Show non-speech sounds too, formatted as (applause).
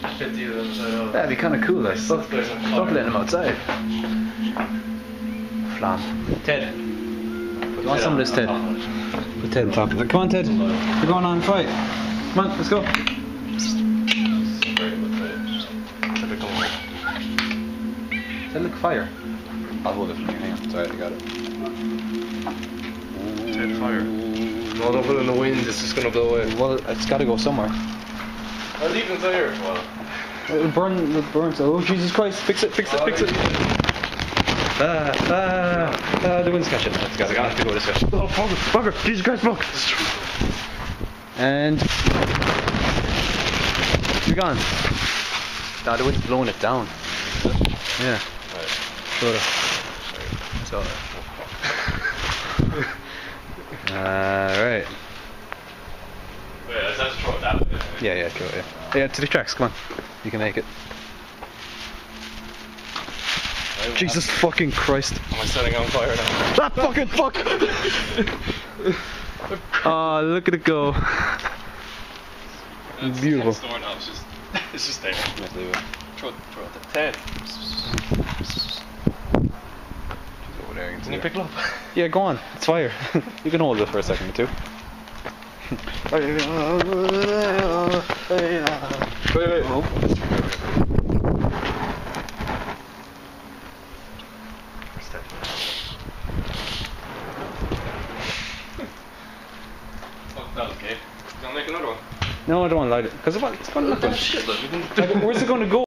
50 of them inside out. That'd be kind of cool, like. Love, There's a love letting them outside. Flan. Ted. Do you want some of this, Ted? Put Ted on top of it. Come on, Ted. We're going on a fight. Come on, let's go. Ted, look fire. I'll hold it from here. Hang on. Sorry, I got it. Ted fire. No, don't put it in the wind, it's just gonna blow away. Well, it's got to go somewhere. I'll leave it inside here for. It'll burn. It'll burn. Oh, Jesus Christ! Fix it! Fix it! Fix it! Ah, ah, ah, the wind's catching. Let's go. I have to go this way. Oh, bugger, bugger. Jesus Christ, look. And you're gone. Nah, the wind's blowing it down. Yeah. Sort of. So. Alright. Wait, let's have to throw it that way. Yeah, yeah, cool, yeah. Yeah, to the tracks, come on. You can make it. Jesus fucking Christ. Am I setting on fire now? Ah, fucking fuck! oh, look at it go. Beautiful. It's not, it's just, (laughs) it's just there. Let's leave it. Throw, throw it. Ted. Over there, Can you pick it up? Yeah, go on. It's fire. (laughs) you can hold it for a second or two. Wait, wait. Oh. Oh, that was okay. Gonna make another one. No, I don't want to light it. Because it's going to look Shit, look, we can Where's it going to go?